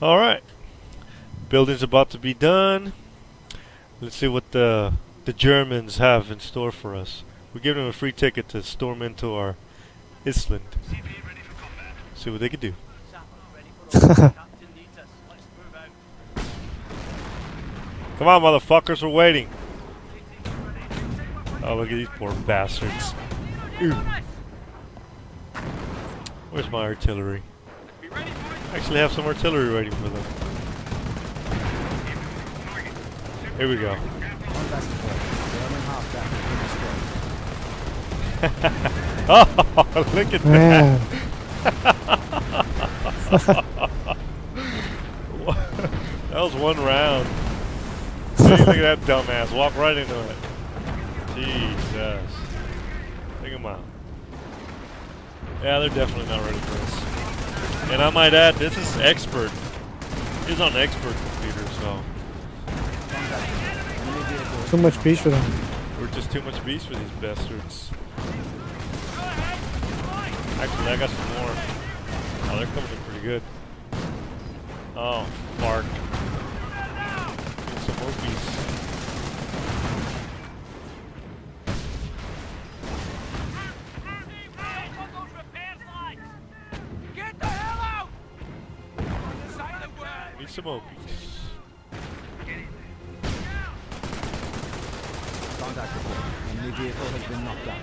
All right. Building's about to be done. Let's see what the the Germans have in store for us. We're giving them a free ticket to storm into our island. See what they can do. Come on, motherfuckers, we're waiting. Oh, look at these poor bastards. Where's my artillery? Actually have some artillery waiting for them. Here we go. oh, look at that. that was one round. Look at that dumbass. Walk right into it. Jesus. Take him out. Yeah, they're definitely not ready for this. And I might add, this is expert. He's on expert computer, so Too much beast for them. we're just too much beast for these bastards. Actually, I got some more. Oh, they're coming in pretty good. Oh, Mark. Get some more beasts. Need some more beasts. Contact report. Enemy vehicle has been knocked out.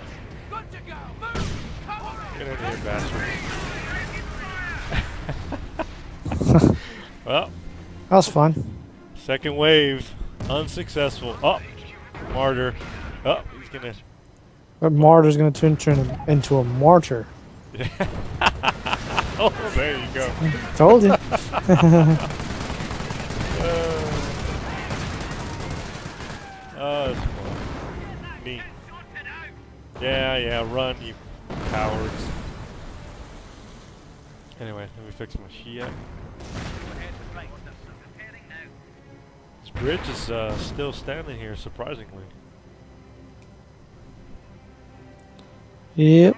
Get in here, bastard. well, That was fun. second wave, unsuccessful. Oh, martyr. Oh, he's gonna. But martyr's gonna turn, turn into a martyr. Oh, there you go. Told you. Uh, oh, that's fun. Neat. Yeah, yeah, run, you cowards. Anyway, let me fix my shit. This bridge is uh, still standing here, surprisingly. yep.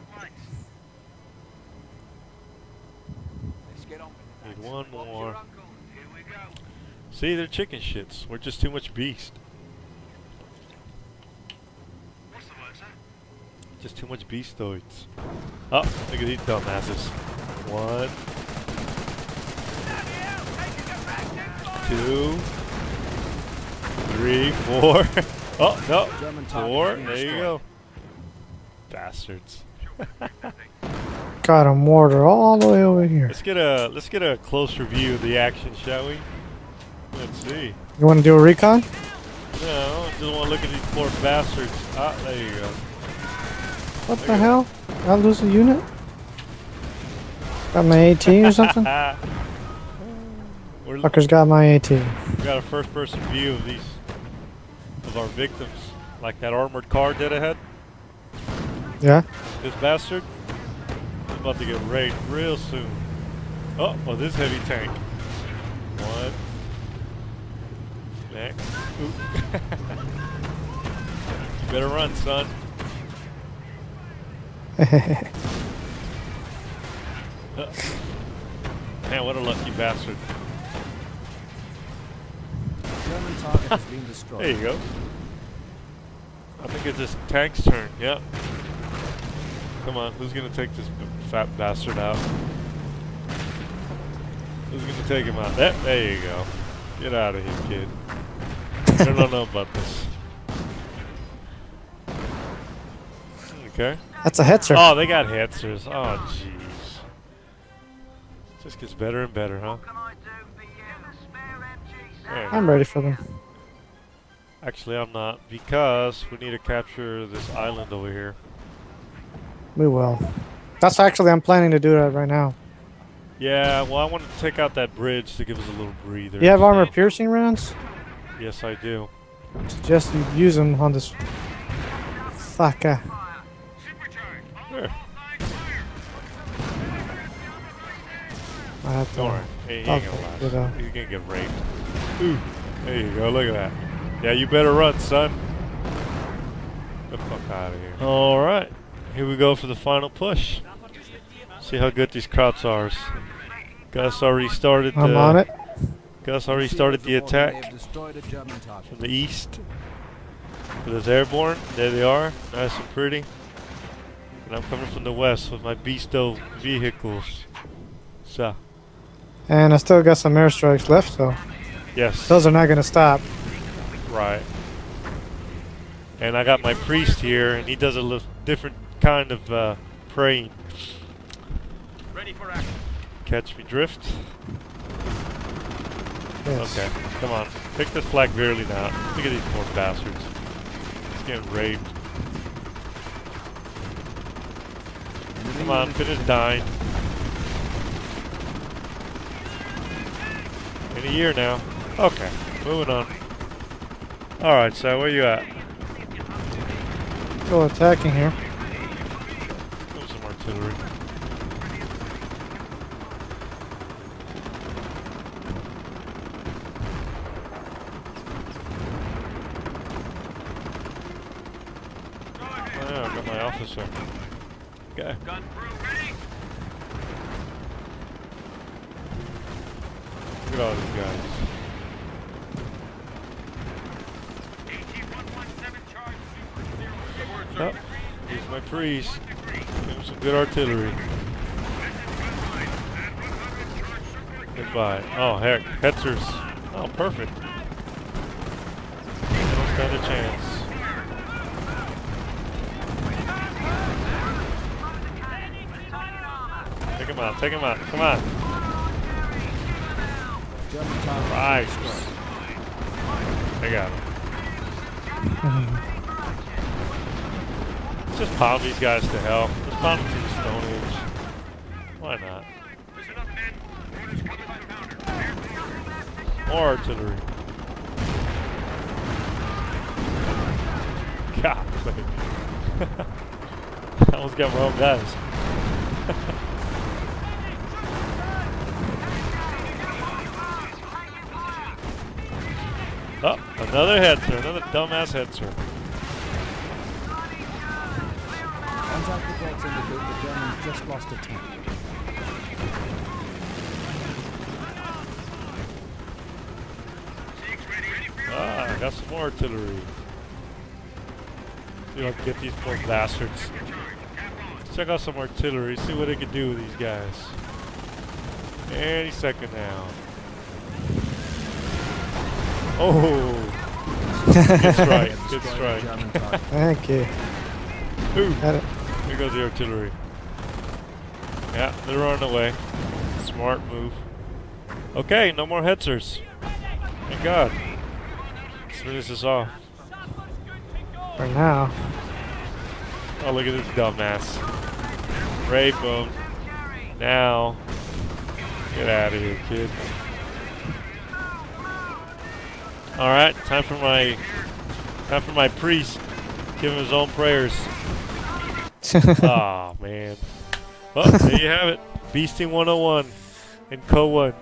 Need one more. See, they're chicken shits. We're just too much beast. Just too much beastoids. Oh, look at these dumbasses. One. Two. Three, four. oh, no. Four. There you go. Bastards. Got a mortar all the way over here. Let's get a let's get a closer view of the action, shall we? Let's see. You want to do a recon? No, I just want to look at these poor bastards. Ah, there you go. What the hell? Did I lose a unit? Got my AT or something? We're, Fuckers got my AT. We got a first-person view of these of our victims, like that armored car dead ahead. Yeah? This bastard is about to get raped real soon. Oh, well, this heavy tank. One. Next. You better run, son. Man, what a lucky bastard. German target has been destroyed. There you go. I think it's this tank's turn. Yep. Come on, who's gonna take this b- fat bastard out? Who's gonna take him out? There, there you go. Get out of here, kid. I don't know about this. Okay. That's a hetzer. Oh, they got hetzers. Oh, jeez. Just gets better and better, huh? There you go. I'm ready for them. Actually, I'm not because we need to capture this island over here. We will. That's actually, I'm planning to do that right now. Yeah, well, I wanted to take out that bridge to give us a little breather. You have armor piercing rounds? Yes, I do. I suggest you use them on this fucker. I have to. Don't worry. He, he ain't gonna last. uh, He's gonna get raped. Ooh. There you go. Look at that. Yeah, you better run, son. Get the fuck out of here. All right. Here we go for the final push. See how good these Krauts are. Gus already started I'm the, on it. Gus already started the attack have destroyed a German target. from the east with his airborne. There they are, nice and pretty. And I'm coming from the west with my Beasto vehicles. So, And I still got some airstrikes left, so yes, those are not gonna stop. right. And I got my priest here, and he does a little different kind of uh, praying. Ready for action. Catch me drift. Yes. Okay, come on. Pick this flag barely now. Look at these poor bastards. He's getting raped. Come on, finish dying. In a year now. Okay, moving on. Alright, so where you at? Still attacking here. Move some artillery. Oh, yeah, I got my officer. Okay. Gun crew ready. Look at all these guys. AT-117 charge super zero. The words Oh, here's my priest. Give some good artillery. Goodbye. Oh, heck. Hetzers. Oh, perfect. Don't stand a chance. Take him out. Take him out. Come on. Right. I got him. Just pound these guys to hell. Let's pound them to the Stone Age. Why not? More artillery. God, I almost got my own guys. Oh, head, sir. another dumbass the Germans just lost a tank. Ah, I got some more artillery. See if I can get these poor bastards. Let's check out some artillery, see what they can do with these guys. Any second now. Oh! Good strike, good Destroyed a strike. Thank you. Ooh, Had it. here goes the artillery. Yeah, they're running away. Smart move. Okay, no more hetzers. Thank God. Let's finish this off. For now. Oh, look at this dumbass. Rape him. Now. Get out of here, kid. Alright, time for my time for my priest. Give him his own prayers. Aw, man. Well, there you have it. Beasting 101 in CoH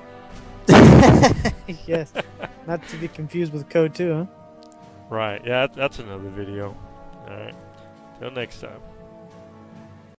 1. yes. Not to be confused with CoH 2, huh? Right, yeah, that's another video. Alright. Till next time.